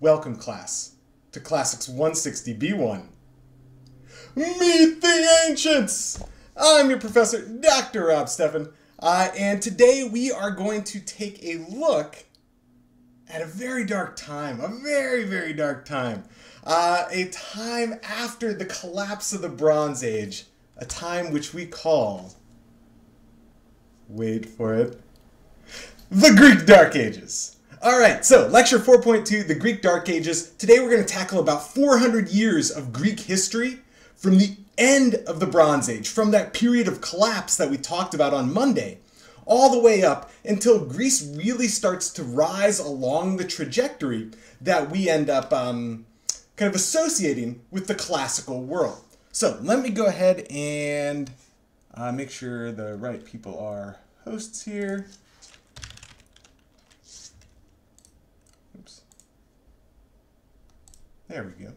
Welcome, class, to Classics 160B1. Meet the Ancients! I'm your professor, Dr. Rob Steffen, uh, and today we are going to take a look at a very dark time, a very, very dark time. Uh, a time after the collapse of the Bronze Age, a time which we call, wait for it, the Greek Dark Ages. All right, so lecture 4.2, the Greek Dark Ages. Today we're going to tackle about 400 years of Greek history from the end of the Bronze Age, from that period of collapse that we talked about on Monday, all the way up until Greece really starts to rise along the trajectory that we end up um, kind of associating with the classical world. So let me go ahead and uh, make sure the right people are hosts here. There we go.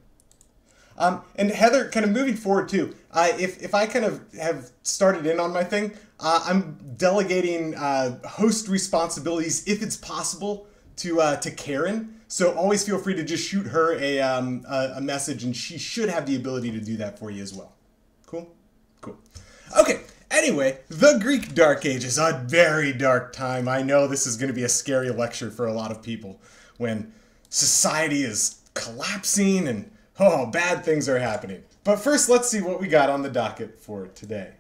Um, and Heather, kind of moving forward too, uh, if, if I kind of have started in on my thing, uh, I'm delegating uh, host responsibilities, if it's possible, to, uh, to Karen. So always feel free to just shoot her a, um, a, a message, and she should have the ability to do that for you as well. Cool? Cool. Okay, Anyway, the Greek Dark Ages, a very dark time. I know this is going to be a scary lecture for a lot of people when society is collapsing and oh, bad things are happening. But first, let's see what we got on the docket for today.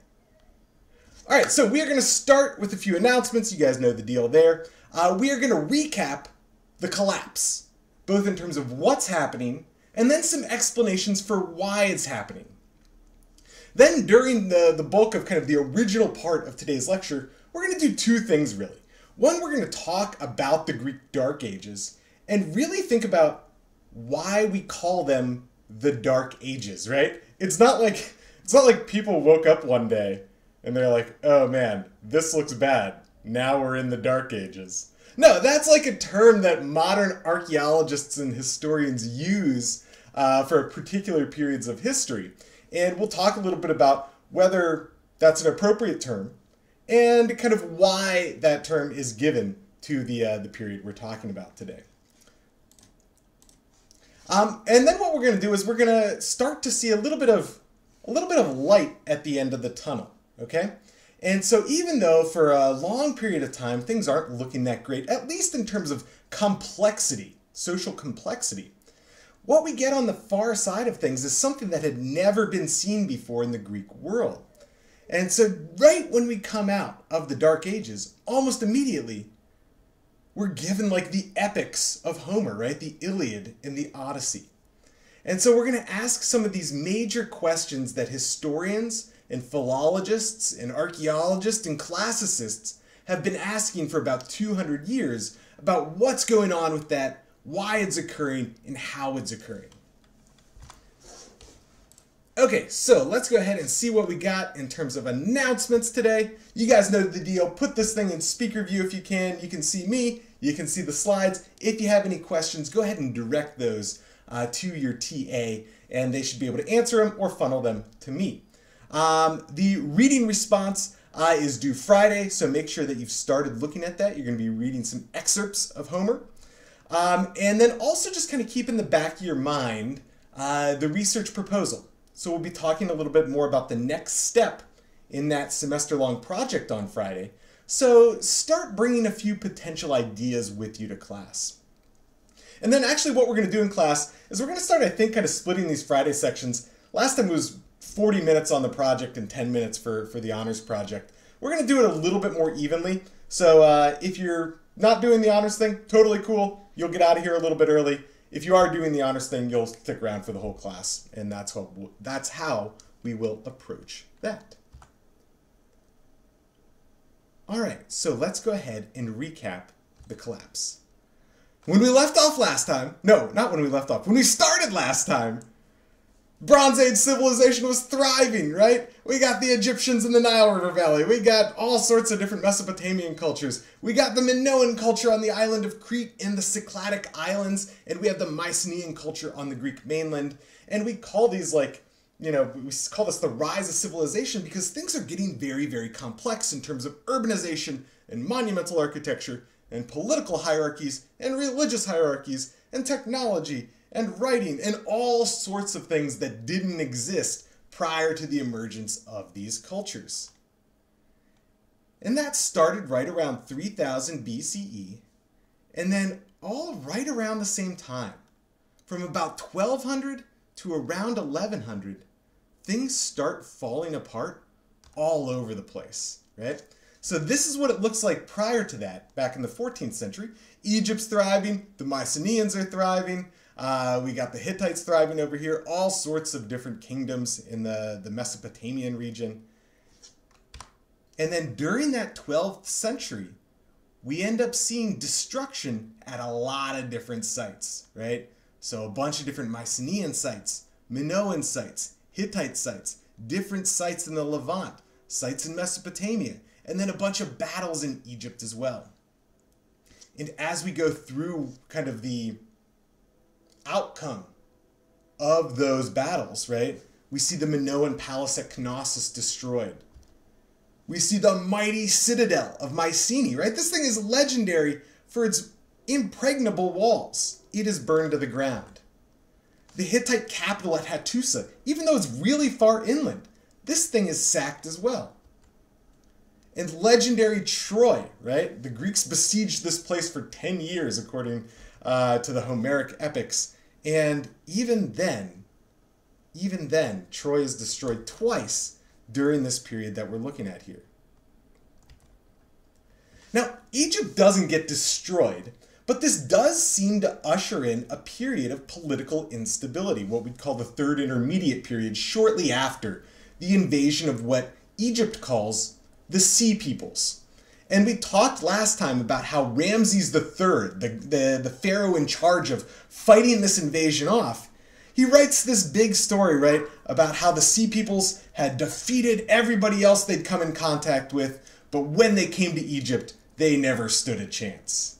All right, so we are going to start with a few announcements. You guys know the deal there. Uh, we are going to recap the collapse, both in terms of what's happening and then some explanations for why it's happening. Then, during the, the bulk of kind of the original part of today's lecture, we're going to do two things really. One, we're going to talk about the Greek Dark Ages and really think about why we call them the Dark Ages, right? It's not like it's not like people woke up one day and they're like, "Oh man, this looks bad. Now we're in the Dark Ages." No, that's like a term that modern archaeologists and historians use uh, for particular periods of history, and we'll talk a little bit about whether that's an appropriate term and kind of why that term is given to the uh, the period we're talking about today. Um, and then what we're going to do is we're going to start to see a little bit of a little bit of light at the end of the tunnel. Okay. And so even though for a long period of time things aren't looking that great, at least in terms of complexity, social complexity, what we get on the far side of things is something that had never been seen before in the Greek world. And so right when we come out of the Dark Ages, almost immediately, we're given like the epics of Homer, right? The Iliad and the Odyssey. And so we're going to ask some of these major questions that historians and philologists and archaeologists and classicists have been asking for about 200 years about what's going on with that, why it's occurring, and how it's occurring. Okay, so let's go ahead and see what we got in terms of announcements today. You guys know the deal. Put this thing in speaker view if you can. You can see me, you can see the slides. If you have any questions, go ahead and direct those uh, to your TA, and they should be able to answer them or funnel them to me. Um, the reading response uh, is due Friday, so make sure that you've started looking at that. You're going to be reading some excerpts of Homer. Um, and then also just kind of keep in the back of your mind uh, the research proposal. So we'll be talking a little bit more about the next step in that semester long project on Friday. So start bringing a few potential ideas with you to class. And then actually what we're going to do in class is we're going to start, I think, kind of splitting these Friday sections. Last time it was 40 minutes on the project and 10 minutes for, for the honors project. We're going to do it a little bit more evenly. So uh, if you're not doing the honors thing, totally cool. You'll get out of here a little bit early if you are doing the honest thing, you'll stick around for the whole class, and that's how that's how we will approach that. All right, so let's go ahead and recap the collapse. When we left off last time, no, not when we left off, when we started last time, Bronze Age civilization was thriving, right? We got the Egyptians in the Nile River Valley. We got all sorts of different Mesopotamian cultures. We got the Minoan culture on the island of Crete and the Cycladic Islands. And we have the Mycenaean culture on the Greek mainland. And we call these like, you know, we call this the rise of civilization because things are getting very, very complex in terms of urbanization and monumental architecture and political hierarchies and religious hierarchies and technology and writing and all sorts of things that didn't exist prior to the emergence of these cultures. And that started right around 3000 BCE, and then all right around the same time, from about 1200 to around 1100, things start falling apart all over the place, right? So this is what it looks like prior to that, back in the 14th century. Egypt's thriving, the Mycenaeans are thriving, uh, we got the Hittites thriving over here, all sorts of different kingdoms in the, the Mesopotamian region. And then during that 12th century, we end up seeing destruction at a lot of different sites, right? So a bunch of different Mycenaean sites, Minoan sites, Hittite sites, different sites in the Levant, sites in Mesopotamia, and then a bunch of battles in Egypt as well. And as we go through kind of the outcome of those battles, right? We see the Minoan palace at Knossos destroyed. We see the mighty citadel of Mycenae, right? This thing is legendary for its impregnable walls. It is burned to the ground. The Hittite capital at Hattusa, even though it's really far inland, this thing is sacked as well. And legendary Troy, right? The Greeks besieged this place for 10 years, according uh, to the Homeric epics. And even then, even then, Troy is destroyed twice during this period that we're looking at here. Now, Egypt doesn't get destroyed, but this does seem to usher in a period of political instability, what we'd call the Third Intermediate Period, shortly after the invasion of what Egypt calls the Sea Peoples. And we talked last time about how Ramses III, the, the, the pharaoh in charge of fighting this invasion off, he writes this big story, right, about how the Sea Peoples had defeated everybody else they'd come in contact with, but when they came to Egypt, they never stood a chance.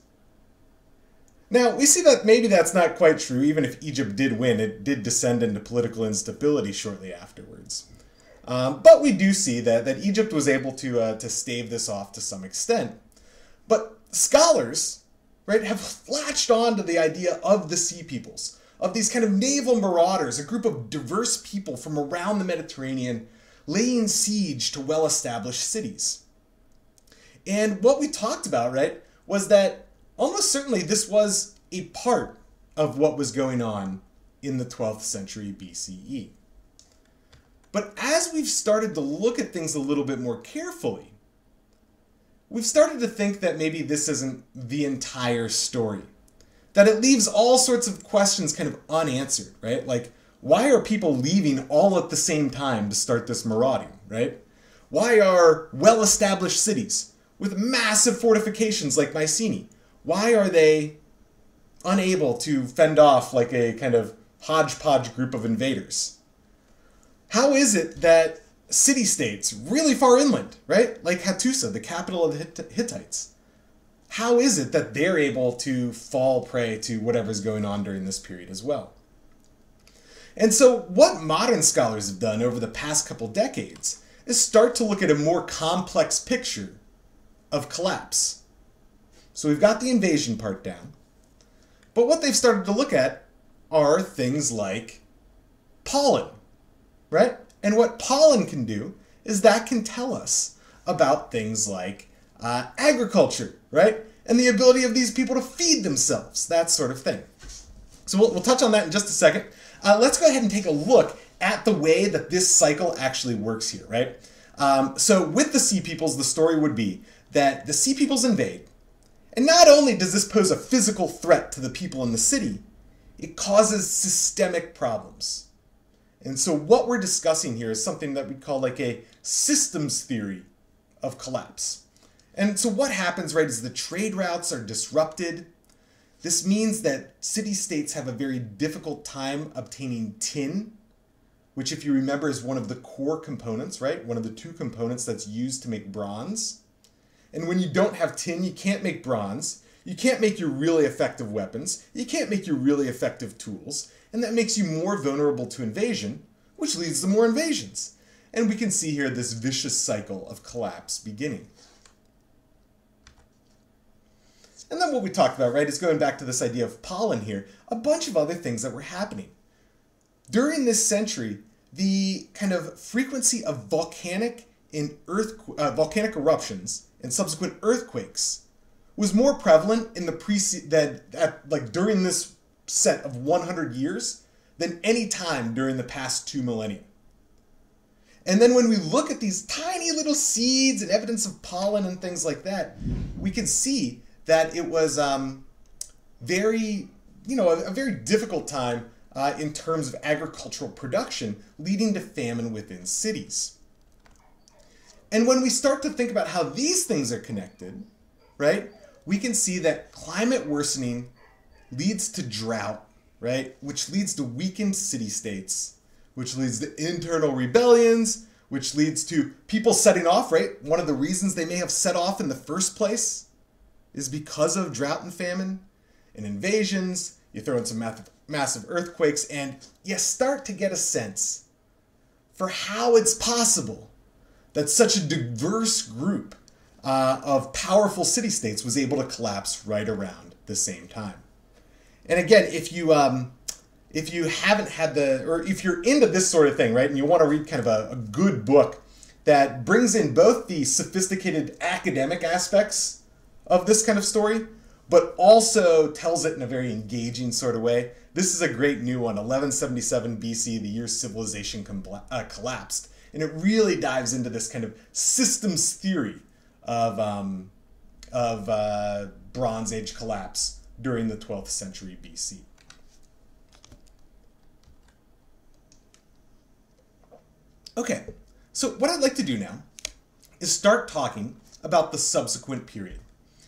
Now, we see that maybe that's not quite true. Even if Egypt did win, it did descend into political instability shortly afterwards. Um, but we do see that, that Egypt was able to, uh, to stave this off to some extent. But scholars right, have latched on to the idea of the Sea Peoples, of these kind of naval marauders, a group of diverse people from around the Mediterranean laying siege to well established cities. And what we talked about, right, was that almost certainly this was a part of what was going on in the 12th century BCE. But as we've started to look at things a little bit more carefully, we've started to think that maybe this isn't the entire story. That it leaves all sorts of questions kind of unanswered, right? Like, why are people leaving all at the same time to start this marauding, right? Why are well established cities with massive fortifications like Mycenae, why are they unable to fend off like a kind of hodgepodge group of invaders? How is it that city states really far inland, right? Like Hattusa, the capital of the Hittites. How is it that they're able to fall prey to whatever's going on during this period as well? And so, what modern scholars have done over the past couple decades is start to look at a more complex picture of collapse. So, we've got the invasion part down, but what they've started to look at are things like pollen right? And what pollen can do is that can tell us about things like uh, agriculture, right? And the ability of these people to feed themselves, that sort of thing. So we'll, we'll touch on that in just a second. Uh, let's go ahead and take a look at the way that this cycle actually works here, right? Um, so with the Sea Peoples, the story would be that the Sea Peoples invade, and not only does this pose a physical threat to the people in the city, it causes systemic problems. And so what we're discussing here is something that we call like a systems theory of collapse. And so what happens, right, is the trade routes are disrupted. This means that city-states have a very difficult time obtaining tin, which if you remember is one of the core components, right? One of the two components that's used to make bronze. And when you don't have tin, you can't make bronze. You can't make your really effective weapons. You can't make your really effective tools and that makes you more vulnerable to invasion, which leads to more invasions. And we can see here this vicious cycle of collapse beginning. And then what we talked about, right, is going back to this idea of pollen here, a bunch of other things that were happening. During this century, the kind of frequency of volcanic in earth uh, volcanic eruptions and subsequent earthquakes was more prevalent in the pre that at, like during this set of 100 years than any time during the past two millennia. And then when we look at these tiny little seeds and evidence of pollen and things like that, we can see that it was um, very, you know, a, a very difficult time uh, in terms of agricultural production, leading to famine within cities. And when we start to think about how these things are connected, right, we can see that climate worsening leads to drought, right, which leads to weakened city states, which leads to internal rebellions, which leads to people setting off, right? One of the reasons they may have set off in the first place is because of drought and famine and invasions. You throw in some massive earthquakes, and you start to get a sense for how it's possible that such a diverse group uh, of powerful city states was able to collapse right around the same time. And again, if you um, if you haven't had the or if you're into this sort of thing, right, and you want to read kind of a, a good book that brings in both the sophisticated academic aspects of this kind of story, but also tells it in a very engaging sort of way. This is a great new one, 1177 BC, the year civilization uh, collapsed and it really dives into this kind of systems theory of um, of uh, Bronze Age collapse during the 12th century BC. Okay, so what I'd like to do now is start talking about the subsequent period.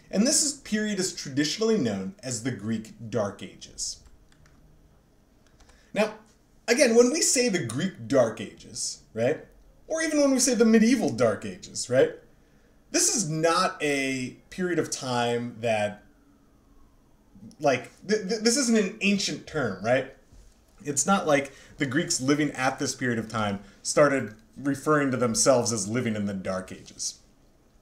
And this is, period is traditionally known as the Greek Dark Ages. Now, again, when we say the Greek Dark Ages, right, or even when we say the medieval Dark Ages, right? This is not a period of time that, like, th- th- this isn't an ancient term, right? It's not like the Greeks living at this period of time started referring to themselves as living in the Dark Ages.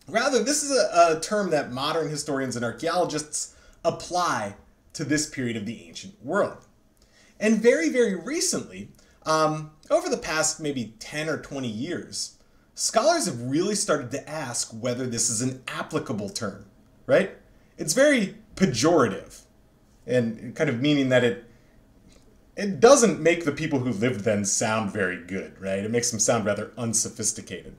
Rather, this is a, a term that modern historians and archaeologists apply to this period of the ancient world. And very, very recently, um, over the past maybe 10 or 20 years, scholars have really started to ask whether this is an applicable term, right? It's very pejorative, and kind of meaning that it it doesn't make the people who lived then sound very good, right? It makes them sound rather unsophisticated.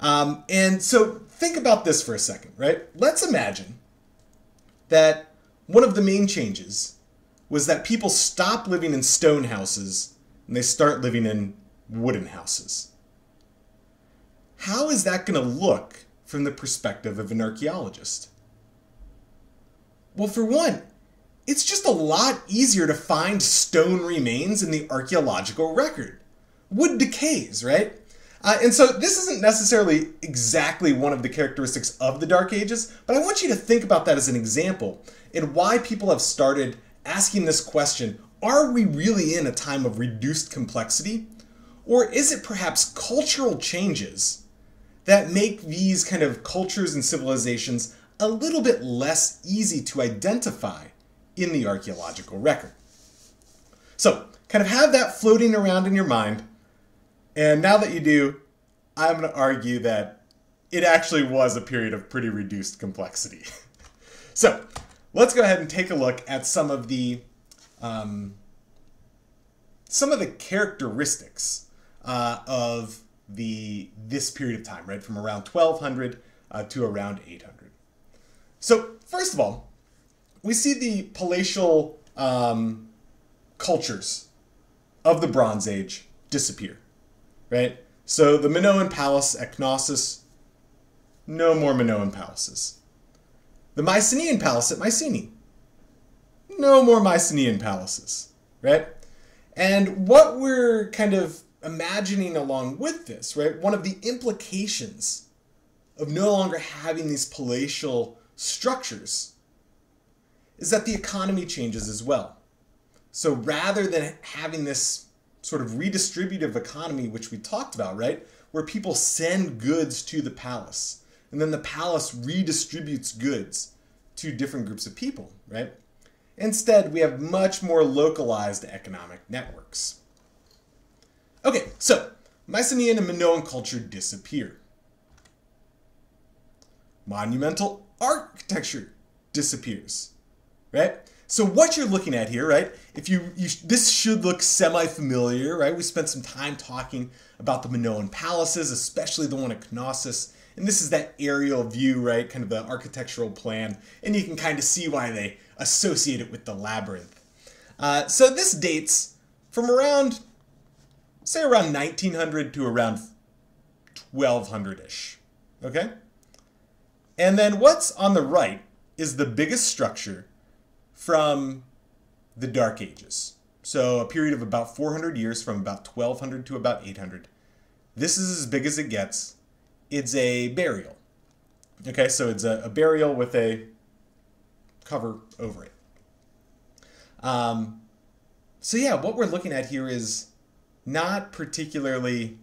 Um, and so think about this for a second, right? Let's imagine that one of the main changes was that people stop living in stone houses and they start living in wooden houses. How is that going to look from the perspective of an archaeologist? Well, for one, it's just a lot easier to find stone remains in the archaeological record. Wood decays, right? Uh, and so this isn't necessarily exactly one of the characteristics of the Dark Ages, but I want you to think about that as an example and why people have started asking this question are we really in a time of reduced complexity? Or is it perhaps cultural changes that make these kind of cultures and civilizations a little bit less easy to identify in the archaeological record? So, kind of have that floating around in your mind. And now that you do, I'm going to argue that it actually was a period of pretty reduced complexity. so, let's go ahead and take a look at some of the um, some of the characteristics uh, of the this period of time, right, from around 1200 uh, to around 800. So first of all, we see the palatial um, cultures of the Bronze Age disappear, right? So the Minoan palace at Knossos, no more Minoan palaces. The Mycenaean palace at Mycenae, no more Mycenaean palaces, right? And what we're kind of imagining along with this, right, one of the implications of no longer having these palatial structures is that the economy changes as well. So rather than having this sort of redistributive economy, which we talked about, right, where people send goods to the palace, and then the palace redistributes goods to different groups of people, right? Instead, we have much more localized economic networks. Okay, so Mycenaean and Minoan culture disappear. Monumental architecture disappears, right? So what you're looking at here, right? If you, you this should look semi-familiar, right? We spent some time talking about the Minoan palaces, especially the one at Knossos. And this is that aerial view, right? Kind of the architectural plan. And you can kind of see why they associate it with the labyrinth. Uh, so this dates from around, say around 1900 to around 1200-ish, okay? And then what's on the right is the biggest structure from the Dark Ages. So a period of about 400 years from about 1200 to about 800. This is as big as it gets. It's a burial. Okay, so it's a, a burial with a cover over it. Um, so yeah, what we're looking at here is not particularly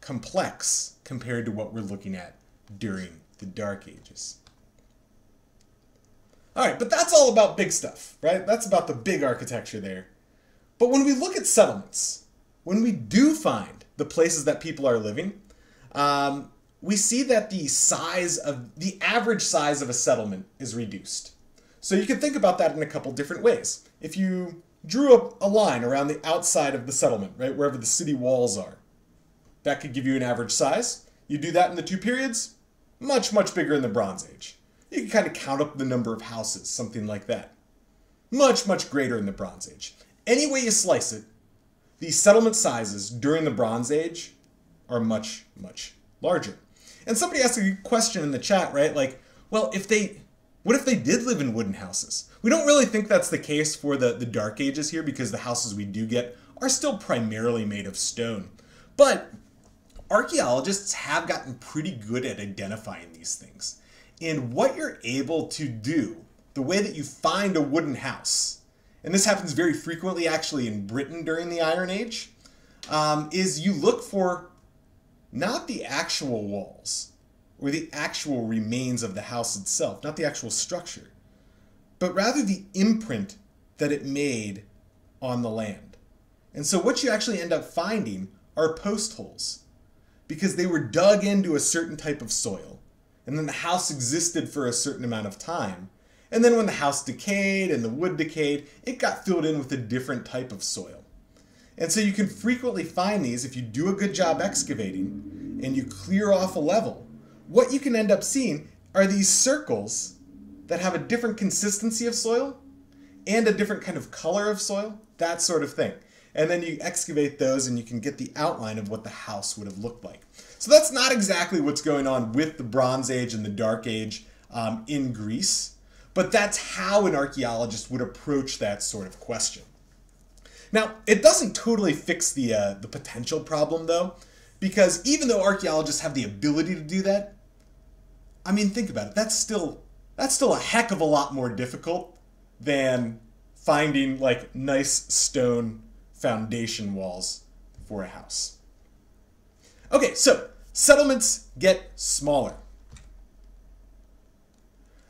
complex compared to what we're looking at during the Dark Ages. All right, but that's all about big stuff, right? That's about the big architecture there. But when we look at settlements, when we do find the places that people are living, um, we see that the size of the average size of a settlement is reduced. So you can think about that in a couple different ways. If you drew a line around the outside of the settlement, right, wherever the city walls are, that could give you an average size. You do that in the two periods, much, much bigger in the Bronze Age. You can kind of count up the number of houses, something like that. Much, much greater in the Bronze Age. Any way you slice it, the settlement sizes during the Bronze Age are much, much larger. And somebody asked a question in the chat, right? Like, well, if they, what if they did live in wooden houses? We don't really think that's the case for the, the Dark Ages here because the houses we do get are still primarily made of stone. But archaeologists have gotten pretty good at identifying these things. And what you're able to do, the way that you find a wooden house, and this happens very frequently actually in Britain during the Iron Age, um, is you look for not the actual walls or the actual remains of the house itself, not the actual structure, but rather the imprint that it made on the land. And so what you actually end up finding are post holes because they were dug into a certain type of soil. And then the house existed for a certain amount of time. And then when the house decayed and the wood decayed, it got filled in with a different type of soil. And so you can frequently find these if you do a good job excavating and you clear off a level. What you can end up seeing are these circles that have a different consistency of soil and a different kind of color of soil, that sort of thing and then you excavate those and you can get the outline of what the house would have looked like. So that's not exactly what's going on with the Bronze Age and the Dark Age um, in Greece, but that's how an archaeologist would approach that sort of question. Now, it doesn't totally fix the, uh, the potential problem though, because even though archaeologists have the ability to do that, I mean, think about it. That's still that's still a heck of a lot more difficult than finding like nice stone foundation walls for a house. Okay, so settlements get smaller.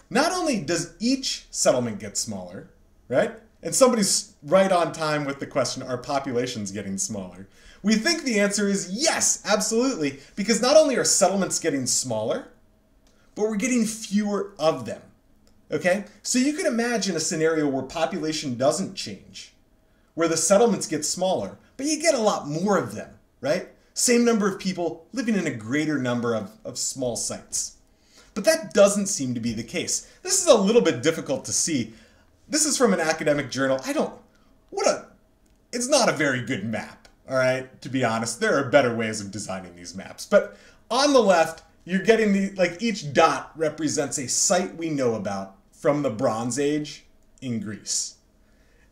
Not only does each settlement get smaller, right? And somebody's right on time with the question are populations getting smaller? We think the answer is yes, absolutely, because not only are settlements getting smaller, but we're getting fewer of them. Okay? So you can imagine a scenario where population doesn't change where the settlements get smaller, but you get a lot more of them, right? Same number of people living in a greater number of, of small sites. But that doesn't seem to be the case. This is a little bit difficult to see. This is from an academic journal. I don't, what a, it's not a very good map, all right? To be honest, there are better ways of designing these maps. But on the left, you're getting the, like each dot represents a site we know about from the Bronze Age in Greece.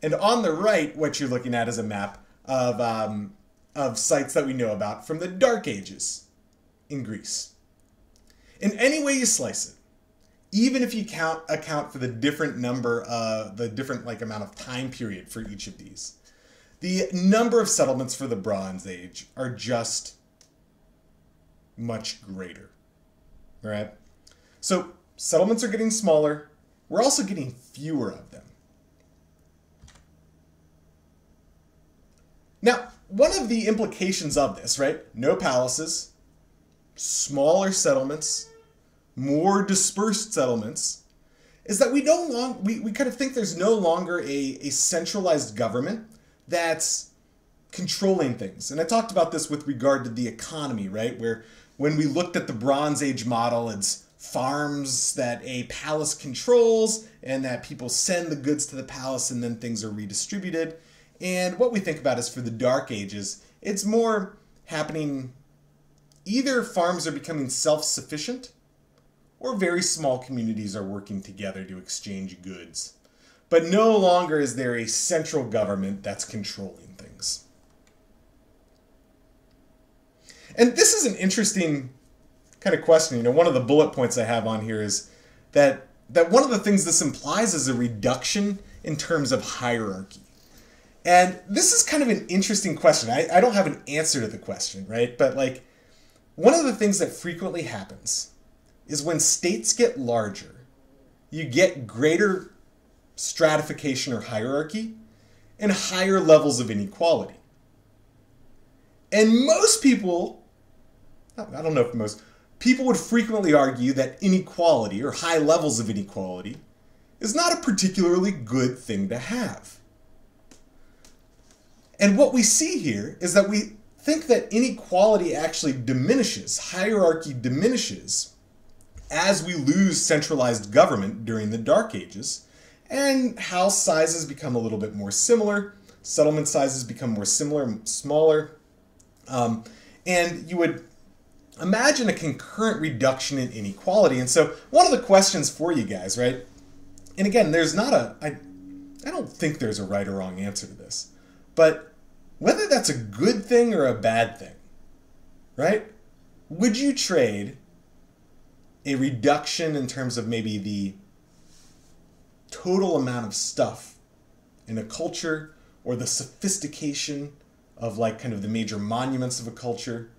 And on the right, what you're looking at is a map of, um, of sites that we know about from the Dark Ages in Greece. In any way you slice it, even if you count account for the different number, uh, the different like amount of time period for each of these, the number of settlements for the Bronze Age are just much greater. Right? So settlements are getting smaller, we're also getting fewer of them. Now, one of the implications of this, right? No palaces, smaller settlements, more dispersed settlements, is that we no long we, we kind of think there's no longer a, a centralized government that's controlling things. And I talked about this with regard to the economy, right? Where when we looked at the Bronze Age model, it's farms that a palace controls and that people send the goods to the palace and then things are redistributed. And what we think about is for the Dark Ages, it's more happening either farms are becoming self sufficient or very small communities are working together to exchange goods. But no longer is there a central government that's controlling things. And this is an interesting kind of question. You know, one of the bullet points I have on here is that that one of the things this implies is a reduction in terms of hierarchy. And this is kind of an interesting question. I, I don't have an answer to the question, right? But like one of the things that frequently happens is when states get larger, you get greater stratification or hierarchy and higher levels of inequality. And most people, I don't know if most, people would frequently argue that inequality or high levels of inequality is not a particularly good thing to have. And what we see here is that we think that inequality actually diminishes, hierarchy diminishes, as we lose centralized government during the Dark Ages, and house sizes become a little bit more similar, settlement sizes become more similar, smaller, um, and you would imagine a concurrent reduction in inequality. And so, one of the questions for you guys, right? And again, there's not a, I, I don't think there's a right or wrong answer to this, but whether that's a good thing or a bad thing, right? Would you trade a reduction in terms of maybe the total amount of stuff in a culture or the sophistication of like kind of the major monuments of a culture,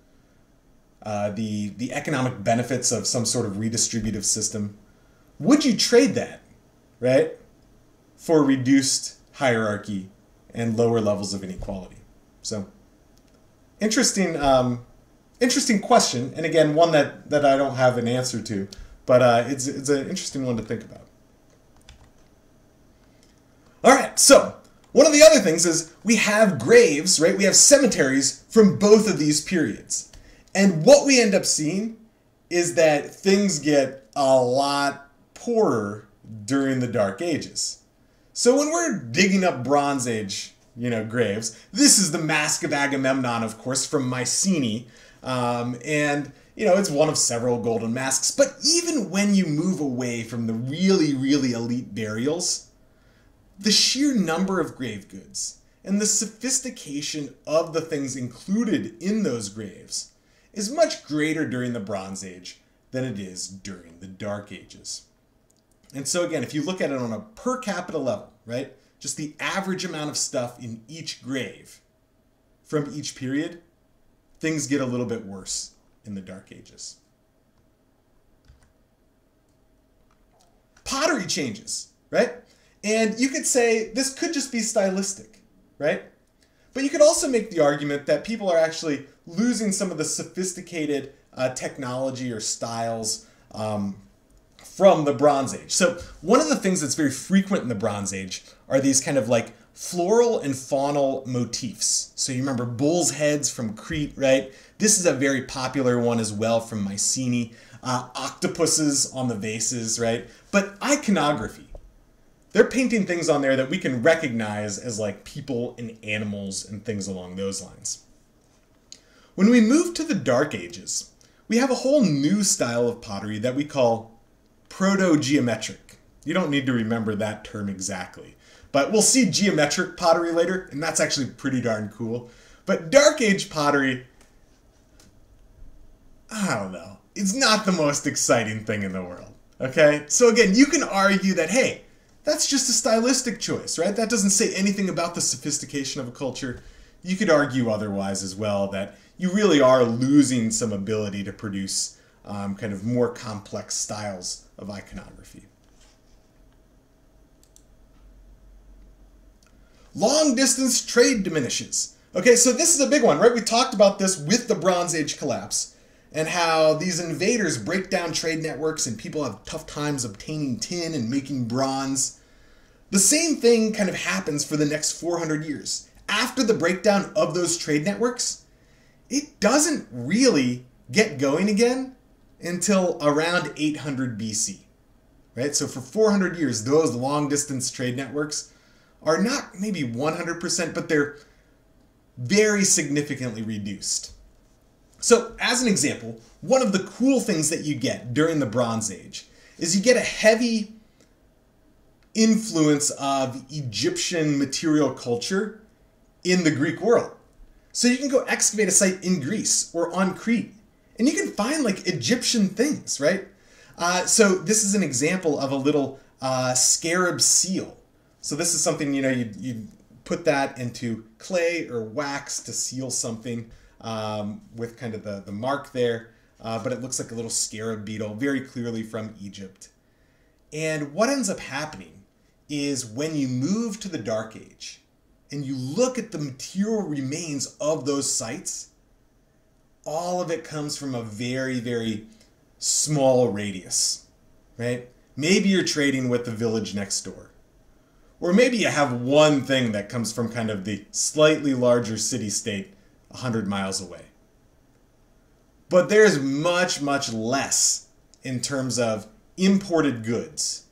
uh, the the economic benefits of some sort of redistributive system, would you trade that, right, for reduced hierarchy and lower levels of inequality? So, interesting, um, interesting question, and again, one that that I don't have an answer to, but uh, it's it's an interesting one to think about. All right, so one of the other things is we have graves, right? We have cemeteries from both of these periods. And what we end up seeing is that things get a lot poorer during the Dark Ages. So when we're digging up Bronze Age you know, graves. This is the Mask of Agamemnon, of course, from Mycenae. Um, and, you know, it's one of several golden masks. But even when you move away from the really, really elite burials, the sheer number of grave goods and the sophistication of the things included in those graves is much greater during the Bronze Age than it is during the Dark Ages. And so, again, if you look at it on a per capita level, right? just the average amount of stuff in each grave from each period, things get a little bit worse in the Dark Ages. Pottery changes, right? And you could say this could just be stylistic, right? But you could also make the argument that people are actually losing some of the sophisticated uh, technology or styles um, from the Bronze Age. So, one of the things that's very frequent in the Bronze Age are these kind of like floral and faunal motifs. So, you remember bull's heads from Crete, right? This is a very popular one as well from Mycenae. Uh, octopuses on the vases, right? But iconography. They're painting things on there that we can recognize as like people and animals and things along those lines. When we move to the Dark Ages, we have a whole new style of pottery that we call proto-geometric. You don't need to remember that term exactly. But we'll see geometric pottery later, and that's actually pretty darn cool. But Dark Age pottery, I don't know, it's not the most exciting thing in the world. Okay? So again, you can argue that, hey, that's just a stylistic choice, right? That doesn't say anything about the sophistication of a culture. You could argue otherwise as well, that you really are losing some ability to produce um, kind of more complex styles of iconography. Long distance trade diminishes. Okay, so this is a big one, right? We talked about this with the Bronze Age collapse and how these invaders break down trade networks and people have tough times obtaining tin and making bronze. The same thing kind of happens for the next 400 years. After the breakdown of those trade networks, it doesn't really get going again until around 800 BC. Right? So for 400 years, those long distance trade networks are not maybe 100%, but they're very significantly reduced. So, as an example, one of the cool things that you get during the Bronze Age is you get a heavy influence of Egyptian material culture in the Greek world. So you can go excavate a site in Greece or on Crete, and you can find like Egyptian things, right? Uh, so this is an example of a little uh, scarab seal. So this is something you know you you put that into clay or wax to seal something um, with kind of the the mark there, uh, but it looks like a little scarab beetle, very clearly from Egypt. And what ends up happening is when you move to the Dark Age and you look at the material remains of those sites, all of it comes from a very, very small radius, right? Maybe you're trading with the village next door. Or maybe you have one thing that comes from kind of the slightly larger city state 100 miles away. But there's much, much less in terms of imported goods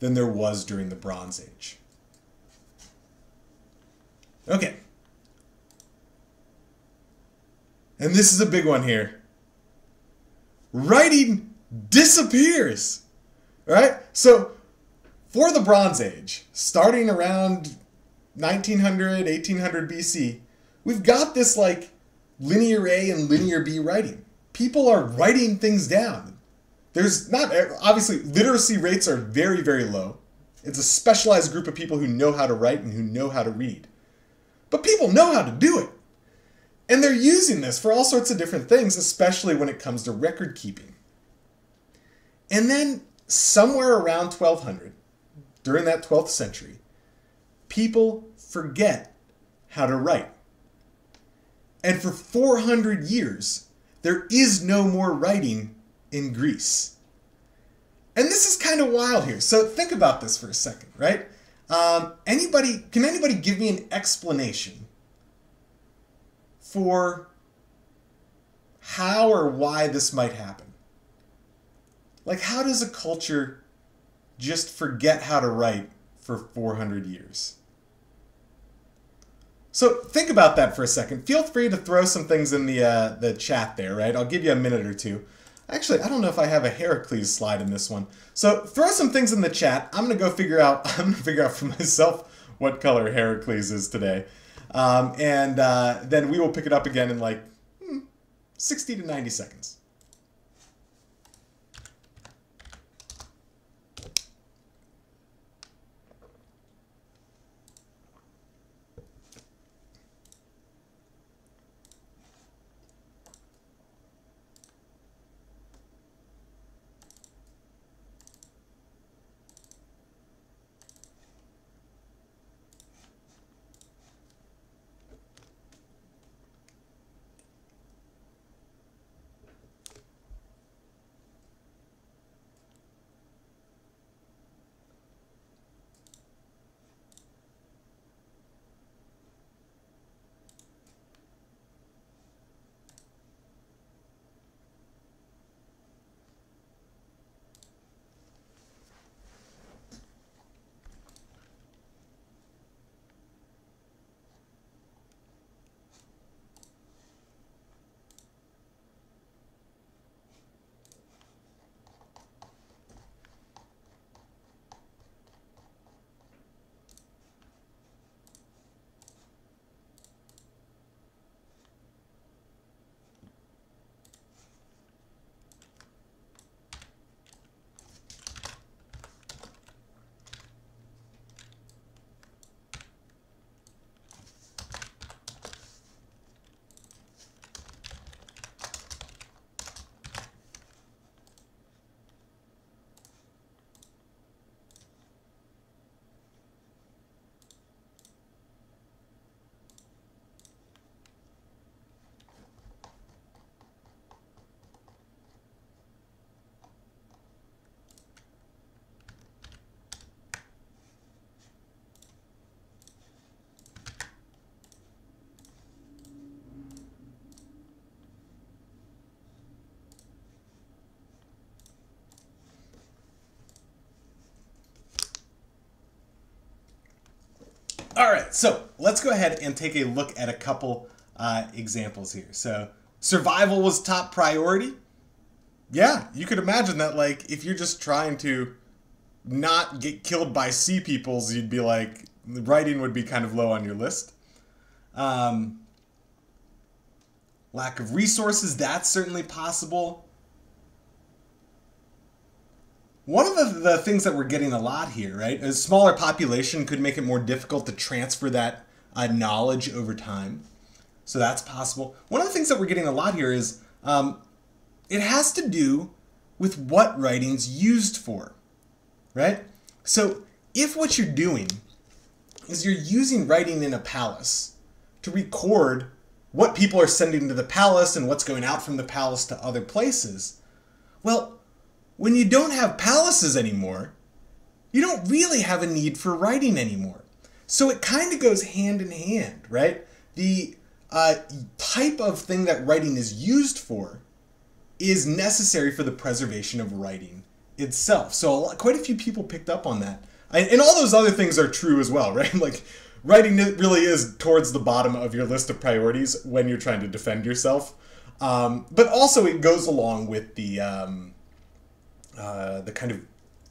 than there was during the Bronze Age. Okay. And this is a big one here. Writing disappears. Right? So, for the Bronze Age, starting around 1900, 1800 BC, we've got this like linear A and linear B writing. People are writing things down. There's not, eh, obviously, literacy rates are very, very low. It's a specialized group of people who know how to write and who know how to read. But people know how to do it. And they're using this for all sorts of different things, especially when it comes to record keeping. And then, somewhere around 1200, during that 12th century, people forget how to write. And for 400 years, there is no more writing in Greece. And this is kind of wild here. So think about this for a second, right? Um, anybody, can anybody give me an explanation for how or why this might happen? Like, how does a culture just forget how to write for 400 years? So think about that for a second. Feel free to throw some things in the uh, the chat there, right? I'll give you a minute or two. Actually, I don't know if I have a Heracles slide in this one. So throw some things in the chat. I'm gonna go figure out. I'm gonna figure out for myself what color Heracles is today, um, and uh, then we will pick it up again in like hmm, 60 to 90 seconds. All right, so let's go ahead and take a look at a couple uh, examples here. So, survival was top priority. Yeah, you could imagine that, like, if you're just trying to not get killed by sea peoples, you'd be like, writing would be kind of low on your list. Um, lack of resources, that's certainly possible. One of the, the things that we're getting a lot here, right? A smaller population could make it more difficult to transfer that uh, knowledge over time. So that's possible. One of the things that we're getting a lot here is um, it has to do with what writing's used for, right? So if what you're doing is you're using writing in a palace to record what people are sending to the palace and what's going out from the palace to other places, well, when you don't have palaces anymore, you don't really have a need for writing anymore. So it kind of goes hand in hand, right? The uh, type of thing that writing is used for is necessary for the preservation of writing itself. So a lot, quite a few people picked up on that. And, and all those other things are true as well, right? Like writing really is towards the bottom of your list of priorities when you're trying to defend yourself. Um, but also it goes along with the um, uh, the kind of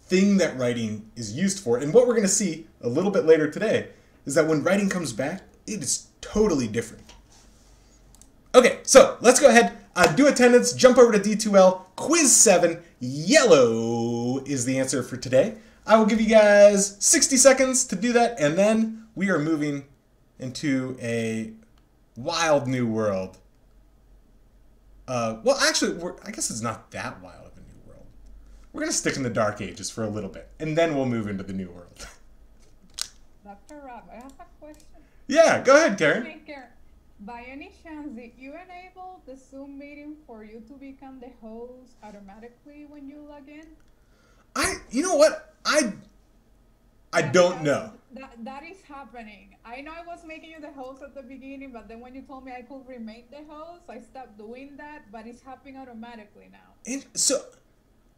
thing that writing is used for. And what we're going to see a little bit later today is that when writing comes back, it is totally different. Okay, so let's go ahead, uh, do attendance, jump over to D2L, quiz 7, yellow is the answer for today. I will give you guys 60 seconds to do that, and then we are moving into a wild new world. Uh, well, actually, I guess it's not that wild. We're going to stick in the Dark Ages for a little bit, and then we'll move into the New World. Dr. Rob, I have a question. Yeah, go ahead, Karen. Hey, Karen. By any chance, did you enable the Zoom meeting for you to become the host automatically when you log in? I, you know what? I, I don't know. That, that is happening. I know I was making you the host at the beginning, but then when you told me I could remain the host, I stopped doing that, but it's happening automatically now. And so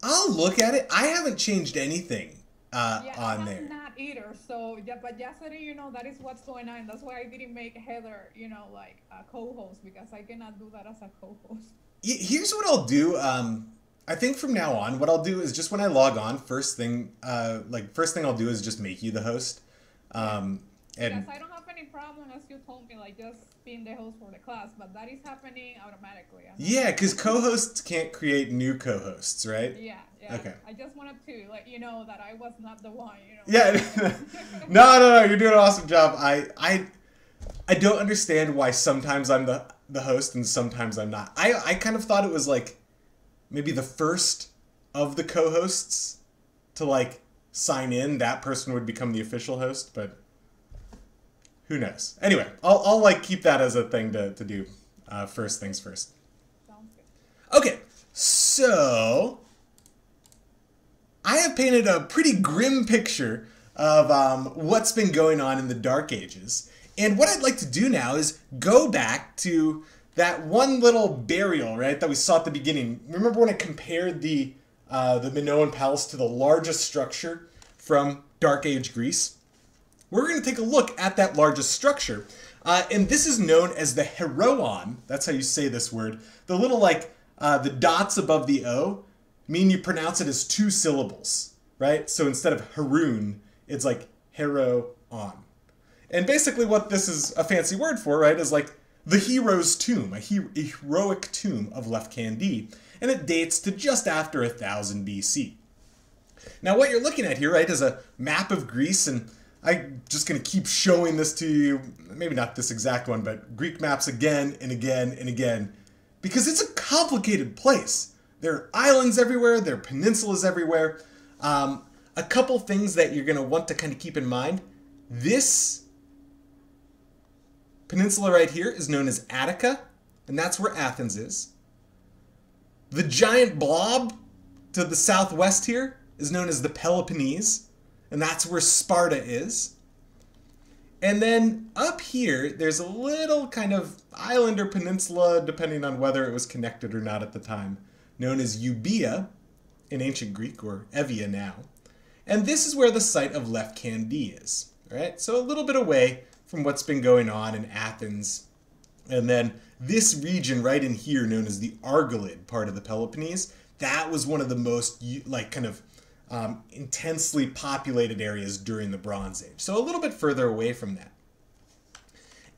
I'll look at it. I haven't changed anything uh, yeah, on I'm there. Not either. So, yeah, but yesterday, you know, that is what's going on. That's why I didn't make Heather, you know, like a co-host because I cannot do that as a co-host. Here's what I'll do. Um, I think from now on, what I'll do is just when I log on, first thing, uh, like first thing I'll do is just make you the host. Um, and yes, I don't have you told me, like just being the host for the class, but that is happening automatically. Yeah, because co-hosts can't create new co-hosts, right? Yeah, yeah. Okay. I just wanted to let you know that I was not the one. You know. Yeah. no, no, no. You're doing an awesome job. I, I, I don't understand why sometimes I'm the the host and sometimes I'm not. I, I kind of thought it was like maybe the first of the co-hosts to like sign in. That person would become the official host, but who knows? Anyway, I'll, I'll like keep that as a thing to, to do. Uh, first things first. Okay, so I have painted a pretty grim picture of um, what's been going on in the Dark Ages. And what I'd like to do now is go back to that one little burial, right, that we saw at the beginning. Remember when I compared the uh, the Minoan Palace to the largest structure from Dark Age Greece? We're going to take a look at that largest structure. Uh, and this is known as the Heroon. That's how you say this word. The little, like, uh, the dots above the O mean you pronounce it as two syllables, right? So instead of Haroon, it's like Hero on. And basically, what this is a fancy word for, right, is like the hero's tomb, a, he- a heroic tomb of Lefkandi. And it dates to just after 1000 BC. Now, what you're looking at here, right, is a map of Greece, and I'm just going to keep showing this to you. Maybe not this exact one, but Greek maps again and again and again. Because it's a complicated place. There are islands everywhere, there are peninsulas everywhere. Um, a couple things that you're going to want to kind of keep in mind. This peninsula right here is known as Attica, and that's where Athens is. The giant blob to the southwest here is known as the Peloponnese and that's where Sparta is. And then up here, there's a little kind of island or peninsula, depending on whether it was connected or not at the time, known as Euboea in ancient Greek, or Evia now. And this is where the site of Lefkandi is. Right, so a little bit away from what's been going on in Athens. And then this region right in here, known as the Argolid part of the Peloponnese, that was one of the most like kind of um, intensely populated areas during the Bronze Age. So a little bit further away from that.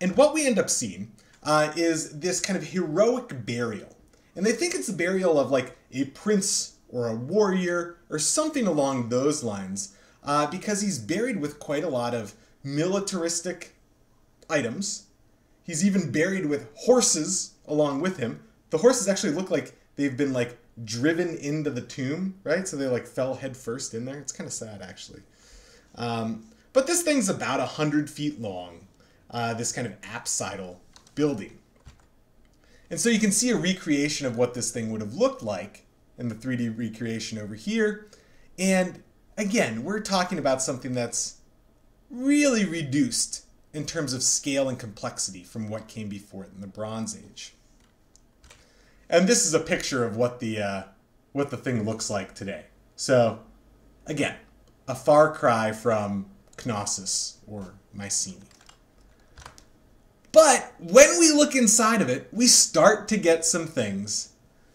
And what we end up seeing uh, is this kind of heroic burial. And they think it's the burial of like a prince or a warrior or something along those lines uh, because he's buried with quite a lot of militaristic items. He's even buried with horses along with him. The horses actually look like they've been like driven into the tomb, right? So they like fell headfirst in there. It's kind of sad actually. Um, but this thing's about a hundred feet long. Uh, this kind of apsidal building. And so you can see a recreation of what this thing would have looked like in the 3D recreation over here. And again, we're talking about something that's really reduced in terms of scale and complexity from what came before it in the Bronze Age. And this is a picture of what the uh, what the thing looks like today. So, again, a far cry from Knossos or Mycenae. But when we look inside of it, we start to get some things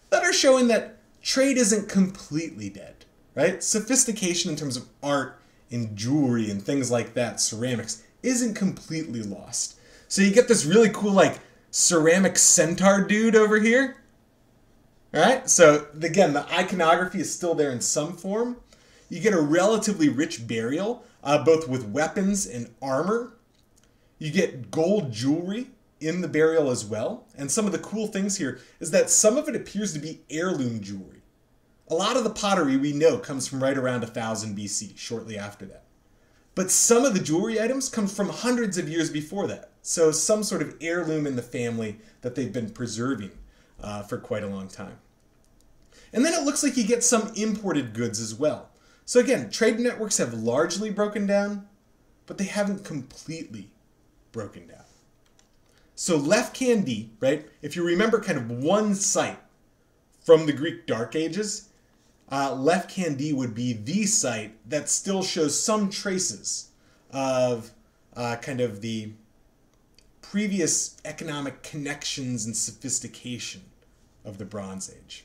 that are showing that trade isn't completely dead, right? Sophistication in terms of art and jewelry and things like that, ceramics, isn't completely lost. So you get this really cool, like, ceramic centaur dude over here. All right, so again, the iconography is still there in some form. You get a relatively rich burial, uh, both with weapons and armor. You get gold jewelry in the burial as well. And some of the cool things here is that some of it appears to be heirloom jewelry. A lot of the pottery we know comes from right around 1000 BC, shortly after that. But some of the jewelry items come from hundreds of years before that. So some sort of heirloom in the family that they've been preserving uh, for quite a long time. And then it looks like you get some imported goods as well. So again, trade networks have largely broken down, but they haven't completely broken down. So Lefkandi, right? If you remember kind of one site from the Greek Dark Ages, uh, Lefkandi would be the site that still shows some traces of uh, kind of the previous economic connections and sophistication of the Bronze Age.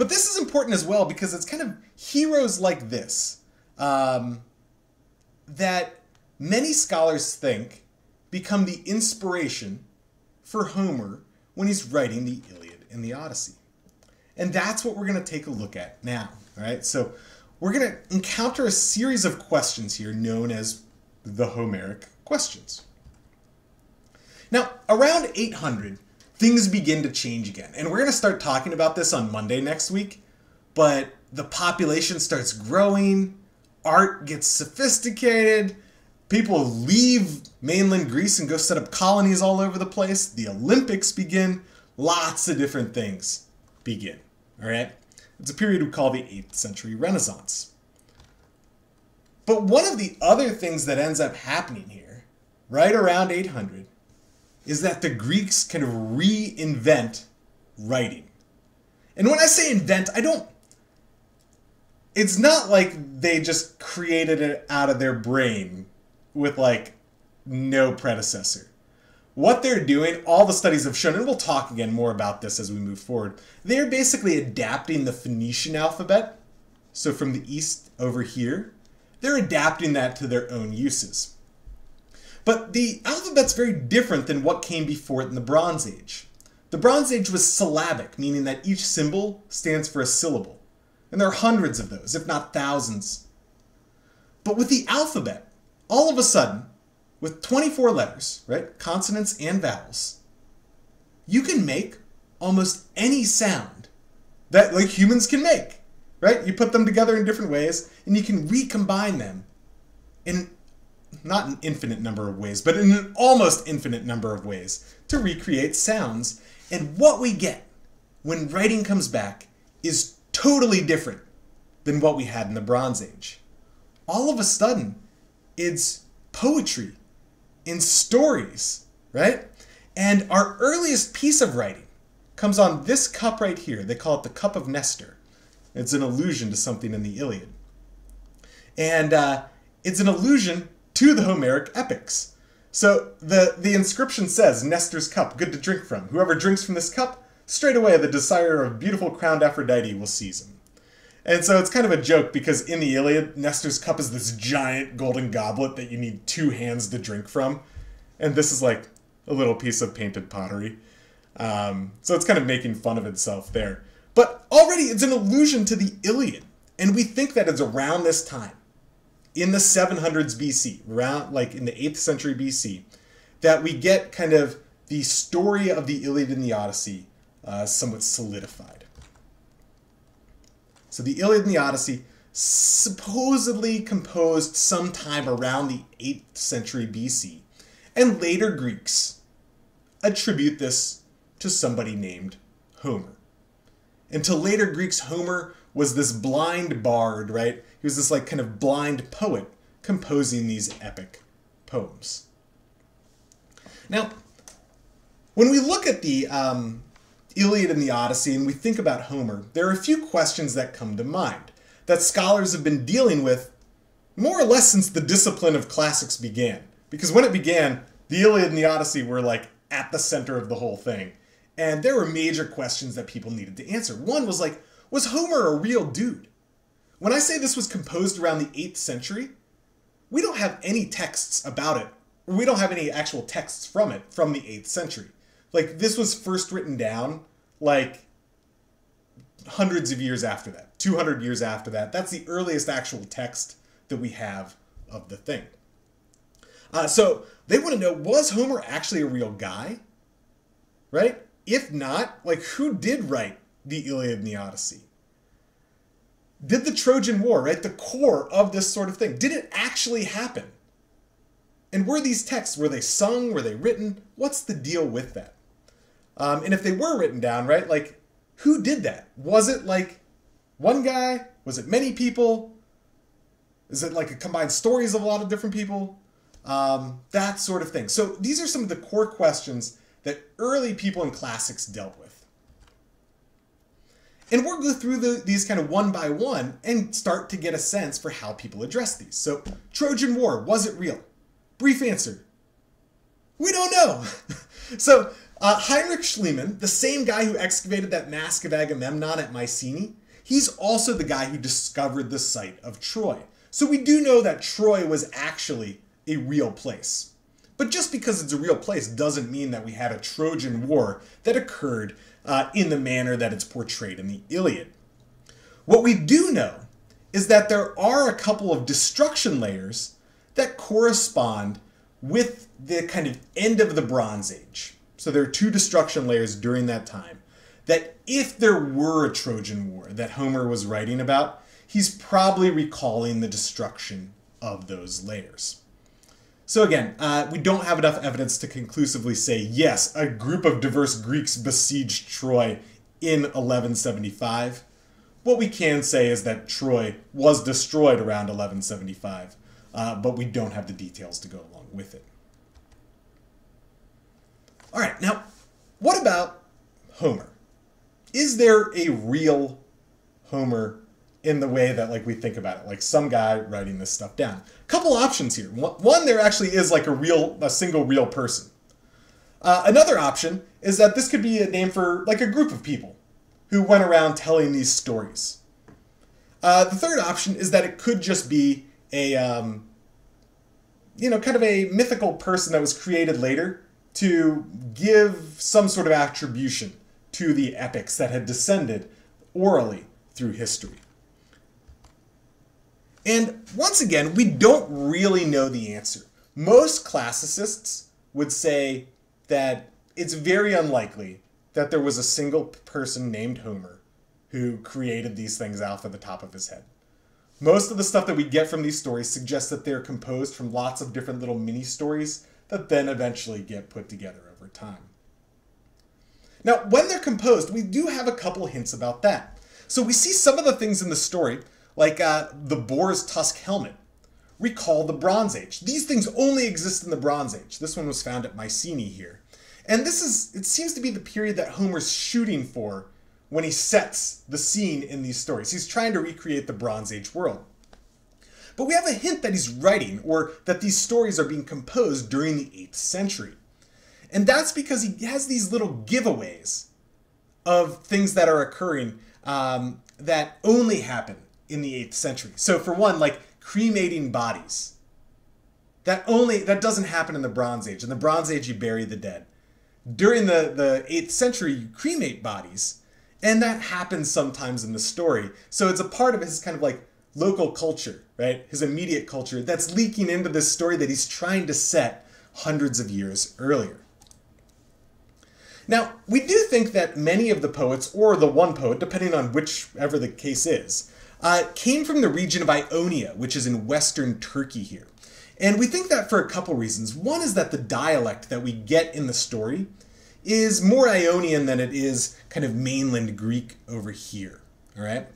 But this is important as well because it's kind of heroes like this um, that many scholars think become the inspiration for Homer when he's writing the Iliad and the Odyssey. And that's what we're going to take a look at now. All right, so we're going to encounter a series of questions here known as the Homeric questions. Now, around 800, things begin to change again. And we're going to start talking about this on Monday next week. But the population starts growing, art gets sophisticated, people leave mainland Greece and go set up colonies all over the place. The Olympics begin, lots of different things begin. All right? It's a period we call the 8th century Renaissance. But one of the other things that ends up happening here, right around 800, is that the Greeks of reinvent writing. And when I say invent, I don't. It's not like they just created it out of their brain with like no predecessor what they're doing, all the studies have shown, and we'll talk again more about this as we move forward, they're basically adapting the Phoenician alphabet. So from the east over here, they're adapting that to their own uses. But the alphabet's very different than what came before it in the Bronze Age. The Bronze Age was syllabic, meaning that each symbol stands for a syllable. And there are hundreds of those, if not thousands. But with the alphabet, all of a sudden, with 24 letters, right? Consonants and vowels. You can make almost any sound that like humans can make, right? You put them together in different ways and you can recombine them in not an infinite number of ways, but in an almost infinite number of ways to recreate sounds. And what we get when writing comes back is totally different than what we had in the Bronze Age. All of a sudden, it's poetry in stories, right? And our earliest piece of writing comes on this cup right here. They call it the Cup of Nestor. It's an allusion to something in the Iliad. And uh, it's an allusion to the Homeric epics. So the, the inscription says, Nestor's cup, good to drink from. Whoever drinks from this cup, straight away the desire of beautiful crowned Aphrodite will seize him. And so it's kind of a joke because in the Iliad, Nestor's cup is this giant golden goblet that you need two hands to drink from. And this is like a little piece of painted pottery. Um, so it's kind of making fun of itself there. But already it's an allusion to the Iliad. And we think that it's around this time, in the 700s BC, around like in the 8th century BC, that we get kind of the story of the Iliad and the Odyssey uh, somewhat solidified. So the Iliad and the Odyssey, supposedly composed sometime around the 8th century BC, and later Greeks attribute this to somebody named Homer. Until later Greeks, Homer was this blind bard, right? He was this like kind of blind poet composing these epic poems. Now, when we look at the um, Iliad and the Odyssey and we think about Homer, there are a few questions that come to mind that scholars have been dealing with more or less since the discipline of classics began. Because when it began, the Iliad and the Odyssey were like at the center of the whole thing. And there were major questions that people needed to answer. One was like, was Homer a real dude? When I say this was composed around the 8th century, we don't have any texts about it. We don't have any actual texts from it from the 8th century. Like this was first written down like hundreds of years after that, 200 years after that. That's the earliest actual text that we have of the thing. Uh, so they want to know was Homer actually a real guy? Right? If not, like who did write the Iliad and the Odyssey? Did the Trojan War, right, the core of this sort of thing, did it actually happen? And were these texts, were they sung, were they written? What's the deal with that? Um, and if they were written down, right, like who did that? Was it like one guy? Was it many people? Is it like a combined stories of a lot of different people? Um, that sort of thing. So these are some of the core questions that early people in classics dealt with. And we'll go through the, these kind of one by one and start to get a sense for how people address these. So, Trojan War, was it real? Brief answer we don't know. so, uh, Heinrich Schliemann, the same guy who excavated that mask of Agamemnon at Mycenae, he's also the guy who discovered the site of Troy. So, we do know that Troy was actually a real place. But just because it's a real place doesn't mean that we had a Trojan War that occurred uh, in the manner that it's portrayed in the Iliad. What we do know is that there are a couple of destruction layers that correspond with the kind of end of the Bronze Age. So there are two destruction layers during that time. That if there were a Trojan War that Homer was writing about, he's probably recalling the destruction of those layers. So again, uh, we don't have enough evidence to conclusively say, yes, a group of diverse Greeks besieged Troy in 1175. What we can say is that Troy was destroyed around 1175, uh, but we don't have the details to go along with it. All right, now, what about Homer? Is there a real Homer in the way that like we think about it, like some guy writing this stuff down? Couple options here. One, there actually is like a real, a single real person. Uh, another option is that this could be a name for like a group of people who went around telling these stories. Uh, the third option is that it could just be a, um, you know, kind of a mythical person that was created later to give some sort of attribution to the epics that had descended orally through history. And once again, we don't really know the answer. Most classicists would say that it's very unlikely that there was a single person named Homer who created these things off of the top of his head. Most of the stuff that we get from these stories suggests that they're composed from lots of different little mini stories that then eventually get put together over time. Now, when they're composed, we do have a couple hints about that. So we see some of the things in the story, like uh, the boar's tusk helmet, recall the Bronze Age. These things only exist in the Bronze Age. This one was found at Mycenae here. And this is, it seems to be the period that Homer's shooting for when he sets the scene in these stories. He's trying to recreate the Bronze Age world. but we have a hint that he's writing or that these stories are being composed during the 8th century. And that's because he has these little giveaways of things that are occurring um, that only happen in the 8th century. So, for one, like cremating bodies. That only that doesn't happen in the Bronze Age. In the Bronze Age, you bury the dead. During the, the 8th century, you cremate bodies. And that happens sometimes in the story. So it's a part of his kind of like local culture, right? His immediate culture that's leaking into this story that he's trying to set hundreds of years earlier. Now, we do think that many of the poets, or the one poet, depending on whichever the case is, uh, came from the region of Ionia, which is in western Turkey here. And we think that for a couple reasons. One is that the dialect that we get in the story is more Ionian than it is kind of mainland Greek over here, all right?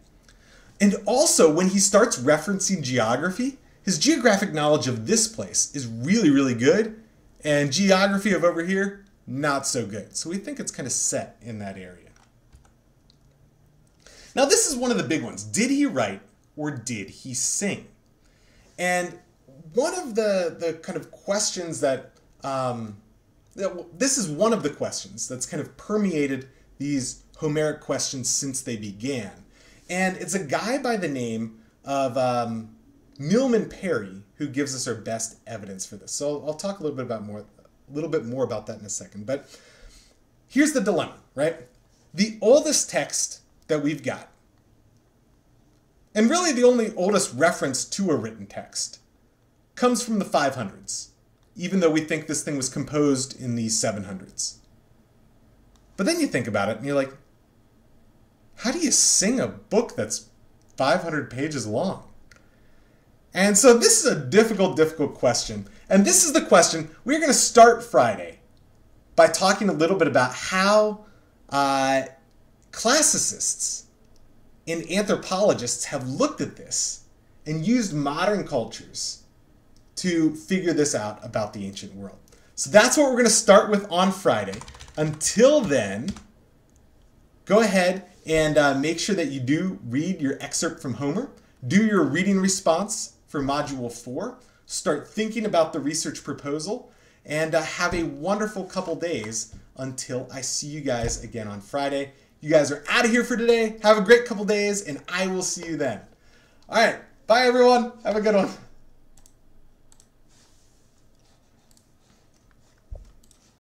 And also, when he starts referencing geography, his geographic knowledge of this place is really, really good, and geography of over here, not so good. So we think it's kind of set in that area. Now, this is one of the big ones. Did he write or did he sing? And one of the, the kind of questions that, um, this is one of the questions that's kind of permeated these Homeric questions since they began. And it's a guy by the name of um, Milman Parry who gives us our best evidence for this. So I'll, I'll talk a little bit about more, a little bit more about that in a second. But here's the dilemma, right? The oldest text that we've got, and really the only oldest reference to a written text, comes from the 500s, even though we think this thing was composed in the 700s. But then you think about it and you're like, how do you sing a book that's 500 pages long? And so this is a difficult, difficult question. And this is the question we're going to start Friday by talking a little bit about how uh, classicists and anthropologists have looked at this and used modern cultures to figure this out about the ancient world. So that's what we're going to start with on Friday. Until then, go ahead and uh, make sure that you do read your excerpt from Homer, do your reading response for Module 4, start thinking about the research proposal, and uh, have a wonderful couple days until I see you guys again on Friday. You guys are out of here for today. Have a great couple days, and I will see you then. All right. Bye, everyone. Have a good one.